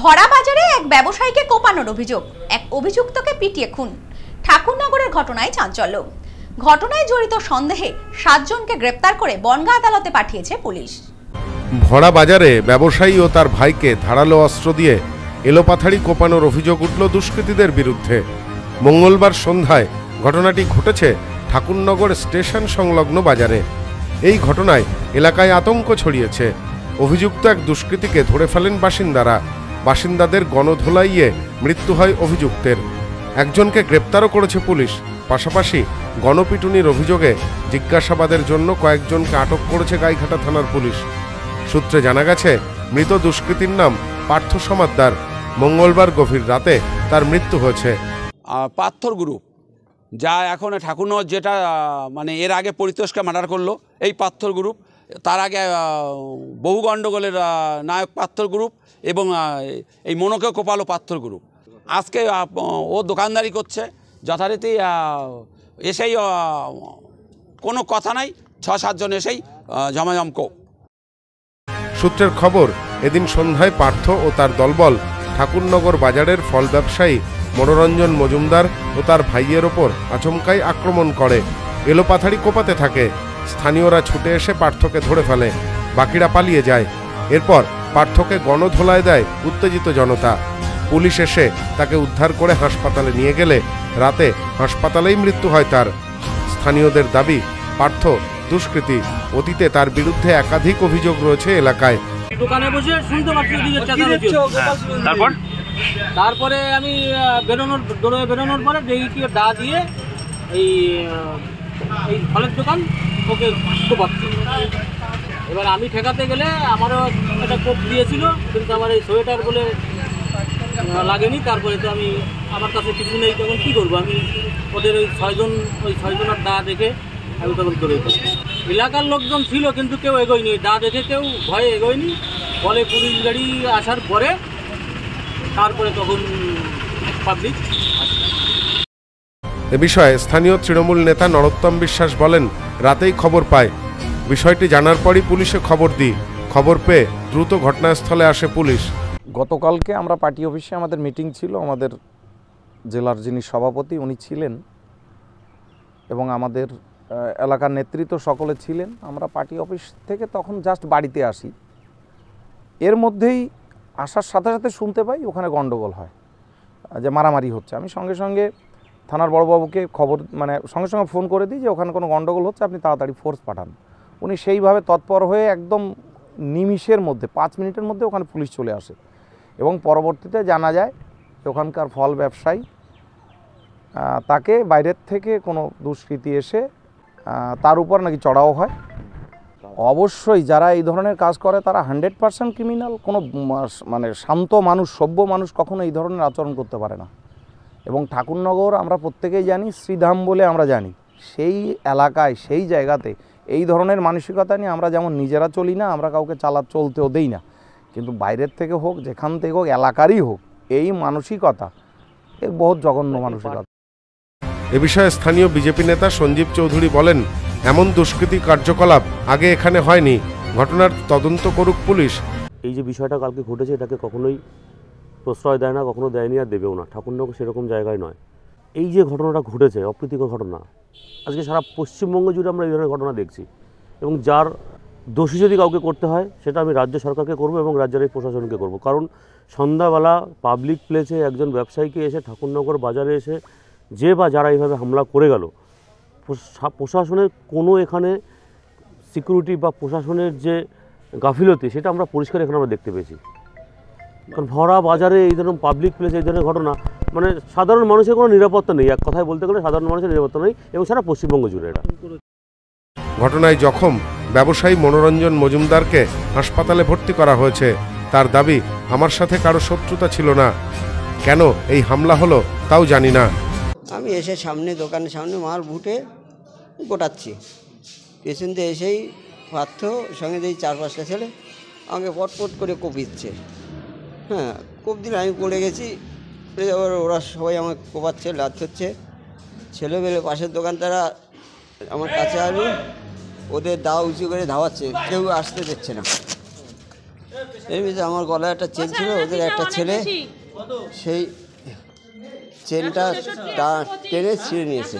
ভরা বাজারে এক ব্যবসায়ীকে কোপানোর অভিযোগ। এক অভিযুক্তকে পিটিয়ে খুন। ঠাকুরনগরের ঘটনায় চাঞ্চল্য। ঘটনায় জড়িত সন্দেহে সাতজনকে গ্রেপ্তার করে বনগাঁ আদালতে পাঠিয়েছে পুলিশ। ভরা বাজারে ব্যবসায়ী ও তার ভাইকে ধারালো অস্ত্র দিয়ে এলোপাথাড়ি কোপানোর অভিযোগ উঠল দুষ্কৃতীদের বিরুদ্ধে। মঙ্গলবার সন্ধ্যায় ঘটনাটি ঘটেছে ঠাকুরনগর স্টেশন সংলগ্ন বাজারে। এই ঘটনায় এলাকায় আতঙ্ক ছড়িয়েছে। অভিযুক্ত এক দুষ্কৃতীকে ধরে ফেলেন বাসিন্দারা। বাসিন্দাদের গণধোলাইয়ে মৃত্যু হয় অভিযুক্তের। একজনকে গ্রেপ্তারও করেছে পুলিশ। পাশাপাশি গণপিটুনির অভিযোগে জিজ্ঞাসাবাদের জন্য কয়েকজনকে আটক করেছে গাইঘাটা থানার পুলিশ। সূত্রে জানা গেছে, মৃত দুষ্কৃতীর নাম পার্থ সমাদ্দার। মঙ্গলবার গভীর রাতে তার মৃত্যু হয়েছে। পাথর গ্রুপ যা এখন ঠাকুরনগর যেটা মানে এর আগে পরিতোষকে মার্ডার করল, এই পাথর গ্রুপ তার আগে বহু গণ্ডগোলের নায়ক পাথর গ্রুপ এবং এই মনোকে কোপালো পাথর গ্রুপ। আজকে ও দোকানদারি করছে। যথারীতি এসেই কোনো কথা নাই। ছ সাতজন এসেই জমাজম কোপ সূত্রের খবর, এদিন সন্ধ্যায় পার্থ ও তার দলবল ঠাকুরনগর বাজারের ফল ব্যবসায়ী মনোরঞ্জন মজুমদার ও তার ভাইয়ের ওপর আচমকাই আক্রমণ করে। এলোপাথাড়ি কোপাতে থাকে। স্থানীয়রা ছুটে এসে পার্থকে ধরে ফেলে। বাকিরা পালিয়ে যায়। এরপর পার্থকে গণধোলায় দেয় উত্তেজিত জনতা। পুলিশ এসে তাকে উদ্ধার করে হাসপাতালে নিয়ে গেলে রাতে হাসপাতালেই মৃত্যু হয় তার। স্থানীয়দের দাবি পার্থ দুষ্কৃতী। অতীতে তার বিরুদ্ধে একাধিক অভিযোগ রয়েছে এলাকায়। দোকানে বসে শুনতে পাচ্ছি ওদিকে চেঁচামেচি হচ্ছে। তারপর? তারপরে আমি বেরোনোর দৌড়ে বেরোনোর পরে দেখি কি ডা দিয়ে এই এই ফলের দোকান। ওকে কোপাচ্ছে এবার আমি ঠেকাতে গেলে আমারও একটা কোপ দিয়েছিল, কিন্তু আমার এই সোয়েটার বলে লাগেনি। তারপরে তো আমি আমার কাছে কিছু নেই, তখন কী করব? আমি ওদের ওই ছয়জন, ওই ছয়জনের দা দেখে আমি তখন করে এলাকার লোকজন ছিল, কিন্তু কেউ এগোয়নি। দা দেখে কেউ ভয়ে এগোয়নি। ফলে পুলিশ গাড়ি আসার পরে, তারপরে তখন পাবলিক এ বিষয়ে স্থানীয় তৃণমূল নেতা নরোত্তম বিশ্বাস বলেন, রাতেই খবর পায়। বিষয়টি জানার পরই পুলিশে খবর দিই। খবর পেয়ে দ্রুত ঘটনাস্থলে আসে পুলিশ। গতকালকে আমরা পার্টি অফিসে আমাদের মিটিং ছিল, আমাদের জেলার যিনি সভাপতি উনি ছিলেন এবং আমাদের এলাকার নেতৃত্ব সকলে ছিলেন। আমরা পার্টি অফিস থেকে তখন জাস্ট বাড়িতে আসি। এর মধ্যেই আসার সাথে সাথে শুনতে পাই ওখানে গণ্ডগোল হয়, যে মারামারি হচ্ছে। আমি সঙ্গে সঙ্গে থানার বড়বাবুকে খবর মানে সঙ্গে সঙ্গে ফোন করে দিই যে ওখানে কোনো গণ্ডগোল হচ্ছে, আপনি তাড়াতাড়ি ফোর্স পাঠান। উনি সেইভাবে তৎপর হয়ে একদম নিমিষের মধ্যে, পাঁচ মিনিটের মধ্যে ওখানে পুলিশ চলে আসে। এবং পরবর্তীতে জানা যায় ওখানকার ফল ব্যবসায়ী তাকে বাইরের থেকে কোনো দুষ্কৃতি এসে তার উপর নাকি চড়াও হয়। অবশ্যই যারা এই ধরনের কাজ করে, তারা হান্ড্রেড পার্সেন্ট ক্রিমিনাল কোনো মানে শান্ত মানুষ, সভ্য মানুষ কখনো এই ধরনের আচরণ করতে পারে না। এবং ঠাকুরনগর আমরা প্রত্যেকেই জানি শ্রীধাম বলে আমরা জানি। সেই এলাকায় সেই জায়গাতে এই ধরনের মানসিকতা নিয়ে আমরা যেমন নিজেরা চলি না আমরা কাউকে চালা চলতেও দেই না। কিন্তু বাইরের থেকে হোক যেখান থেকে হোক এলাকারই হোক এই মানসিকতা এ বহুত জঘন্য মানসিকতা। এ বিষয়ে স্থানীয় বিজেপি নেতা সঞ্জীব চৌধুরী বলেন এমন দুষ্কৃতী কার্যকলাপ আগে এখানে হয়নি। ঘটনার তদন্ত করুক পুলিশ। এই যে বিষয়টা কালকে ঘটেছে এটাকে কখনোই প্রশ্রয় দেয় না, কখনো দেয়নি আর দেবেও না। ঠাকুরনগর সেরকম জায়গায় নয়। এই যে ঘটনাটা ঘটেছে, অপ্রীতিকর ঘটনা, আজকে সারা পশ্চিমবঙ্গ জুড়ে আমরা এই ধরনের ঘটনা দেখছি এবং যার দোষী যদি কাউকে করতে হয়, সেটা আমি রাজ্য সরকারকে করব এবং রাজ্যের এই প্রশাসনকে করব। কারণ সন্ধ্যাবেলা পাবলিক প্লেসে একজন ব্যবসায়ীকে এসে ঠাকুরনগর বাজারে এসে যে বা যারা এইভাবে হামলা করে গেল, প্রশা- প্রশাসনের কোনো এখানে সিকিউরিটি বা প্রশাসনের যে গাফিলতি, সেটা আমরা পরিষ্কার এখানে আমরা দেখতে পেয়েছি। কারণ ভরা বাজারে এই ধরনের পাবলিক প্লেসে এই ধরনের ঘটনা মানে সাধারণ মানুষের কোনো নিরাপত্তা নেই। এক কথায় বলতে গেলে সাধারণ মানুষের নিরাপত্তা নেই এবং সারা পশ্চিমবঙ্গ জুড়ে এটা। ঘটনায় জখম ব্যবসায়ী মনোরঞ্জন মজুমদারকে হাসপাতালে ভর্তি করা হয়েছে। তার দাবি আমার সাথে কারও শত্রুতা ছিল না। কেন এই হামলা হলো তাও জানি না। আমি এসে সামনে দোকানের সামনে মাল বুটে গোটাচ্ছি। পেছন দিয়ে এসেই পার্থ সঙ্গে দেখি চার পাঁচটা ছেলে আমাকে পটপট করে কোপ দিচ্ছে। হ্যাঁ খুব দিন আমি পড়ে গেছি। পড়ে যাওয়ার ওরা সবাই আমাকে কোপাচ্ছে লাত হচ্ছে। ছেলেবেলে পাশের দোকান তারা আমার কাছে আসবে ওদের দাও উঁচু করে ধাওয়াচ্ছে কেউ আসতে দিচ্ছে না। এমনিতে আমার গলায় একটা চেন ছিল ওদের একটা ছেলে সেই চেনটা টেনে ছিঁড়ে নিয়েছে।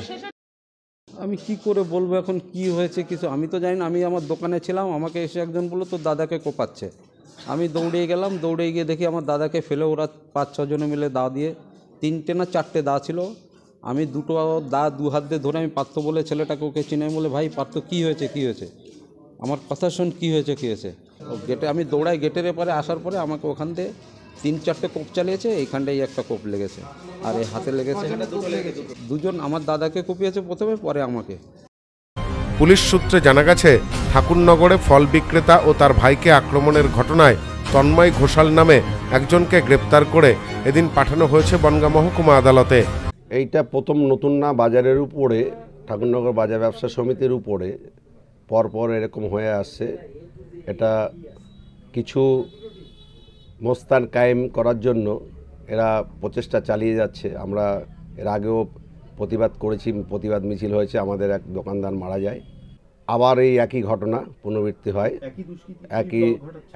আমি কি করে বলব এখন কি হয়েছে কিছু? আমি তো জানি না আমি আমার দোকানে ছিলাম আমাকে এসে একজন বলল তোর দাদাকে কোপাচ্ছে। আমি দৌড়ে গেলাম দৌড়ে গিয়ে দেখি আমার দাদাকে ফেলে ওরা পাঁচ ছজনে মিলে দা দিয়ে তিনটে না চারটে দা ছিল। আমি দুটো দা দু হাত দিয়ে ধরে আমি পার্থ বলে ছেলেটাকে ওকে চিনে বলে ভাই পার্থ কী হয়েছে কী হয়েছে? আমার কথা শোন কী হয়েছে কী হয়েছে? ও গেটে আমি দৌড়াই গেটের এপারে আসার পরে আমাকে ওখান থেকে তিন চারটে কোপ চালিয়েছে এইখানটাই একটা কোপ লেগেছে। আর এই হাতে লেগেছে? দুজন আমার দাদাকে কুপিয়েছে প্রথমে পরে আমাকে। পুলিশ সূত্রে জানা গেছে, ঠাকুরনগরে ফল বিক্রেতা ও তার ভাইকে আক্রমণের ঘটনায় তন্ময় ঘোষাল নামে একজনকে গ্রেপ্তার করে এদিন পাঠানো হয়েছে বনগাঁ মহকুমা আদালতে। এইটা প্রথম নতুন না, বাজারের উপরে, ঠাকুরনগর বাজার ব্যবসা সমিতির উপরে, পরপর এরকম হয়ে আসছে। এটা কিছু মোস্তান কায়েম করার জন্য এরা প্রচেষ্টা চালিয়ে যাচ্ছে। আমরা এর আগেও প্রতিবাদ করেছি প্রতিবাদ মিছিল হয়েছে আমাদের এক দোকানদার মারা যায়। আবার এই একই ঘটনা পুনরাবৃত্তি হয়। একই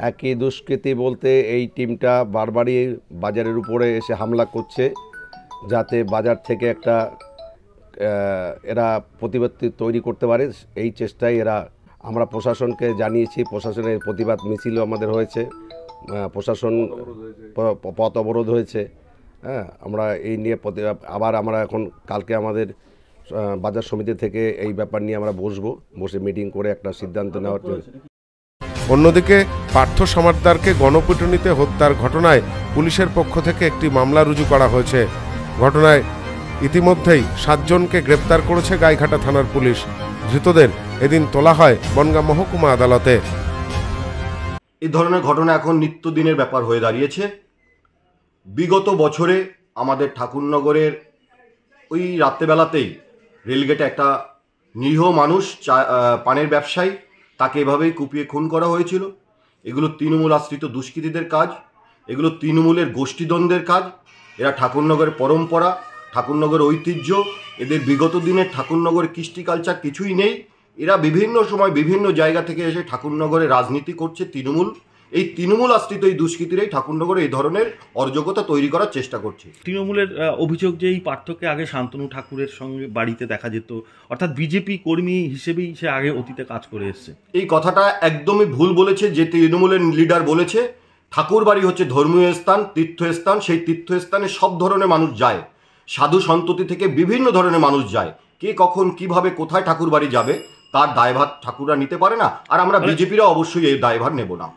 একই দুষ্কৃতি বলতে এই টিমটা বারবারই বাজারের উপরে এসে হামলা করছে যাতে বাজার থেকে একটা এরা প্রতিবাদটি তৈরি করতে পারে। এই চেষ্টায় এরা আমরা প্রশাসনকে জানিয়েছি প্রশাসনের প্রতিবাদ মিছিলও আমাদের হয়েছে প্রশাসন পথ অবরোধ হয়েছে। হ্যাঁ আমরা এই নিয়ে আবার আমরা এখন কালকে আমাদের বাজার সমিতি থেকে এই ব্যাপার নিয়ে আমরা বসবো। বসে মিটিং করে একটা সিদ্ধান্ত নেওয়ার জন্য। অন্যদিকে পার্থ সমাদ্দারকে গণপিটুনিতে হত্যার ঘটনায় পুলিশের পক্ষ থেকে একটি মামলা রুজু করা হয়েছে। ঘটনায় ইতিমধ্যেই সাতজনকে গ্রেপ্তার করেছে গাইঘাটা থানার পুলিশ। ধৃতদের এদিন তোলা হয় বনগাঁ মহকুমা আদালতে। এই ধরনের ঘটনা এখন নিত্যদিনের ব্যাপার হয়ে দাঁড়িয়েছে। বিগত বছরে আমাদের ঠাকুরনগরের ওই রাত্রেবেলাতেই রেলগেটে একটা নিরীহ মানুষ চা- পানের ব্যবসায়ী, তাকে এভাবেই কুপিয়ে খুন করা হয়েছিল। এগুলো তৃণমূল আশ্রিত দুষ্কৃতীদের কাজ, এগুলো তৃণমূলের গোষ্ঠীদ্বন্দ্বের কাজ, এরা ঠাকুরনগরের পরম্পরা ঠাকুরনগর ঐতিহ্য, এদের বিগত দিনের ঠাকুরনগরের কৃষ্টি কালচার কিছুই নেই। এরা বিভিন্ন সময় বিভিন্ন জায়গা থেকে এসে ঠাকুরনগরে রাজনীতি করছে তৃণমূল। এই তৃণমূল আশ্রিত এই দুষ্কৃতীরাই ঠাকুরনগরে এই ধরনের অরাজকতা তৈরি করার চেষ্টা করছে। তৃণমূলের অভিযোগ যে এই পার্থকে আগে শান্তনু ঠাকুরের সঙ্গে বাড়িতে দেখা যেত অর্থাৎ বিজেপি কর্মী হিসেবেই সে আগে অতীতে কাজ করে এসছে। এই কথাটা একদমই ভুল বলেছে যে তৃণমূলের লিডার বলেছে ঠাকুর বাড়ি হচ্ছে ধর্মীয় স্থান তীর্থস্থান সেই তীর্থস্থানে সব ধরনের মানুষ যায়। সাধু সন্ততি থেকে বিভিন্ন ধরনের মানুষ যায়। কে কখন কীভাবে কোথায় ঠাকুর বাড়ি যাবে তার দায়ভার ঠাকুররা নিতে পারে না আর আমরা বিজেপিরা অবশ্যই এই দায়ভার নেব না।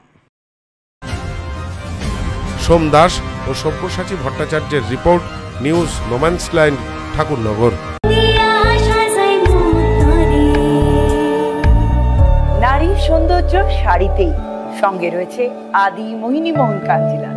সোম দাস ও সব্যসাচী ভট্টাচার্যের রিপোর্ট, নিউজ নোম্যান্সল্যান্ড ঠাকুরনগর। নারীর সৌন্দর্য শাড়িতেই সঙ্গে রয়েছে আদি মোহিনী মোহন কাঞ্জিলা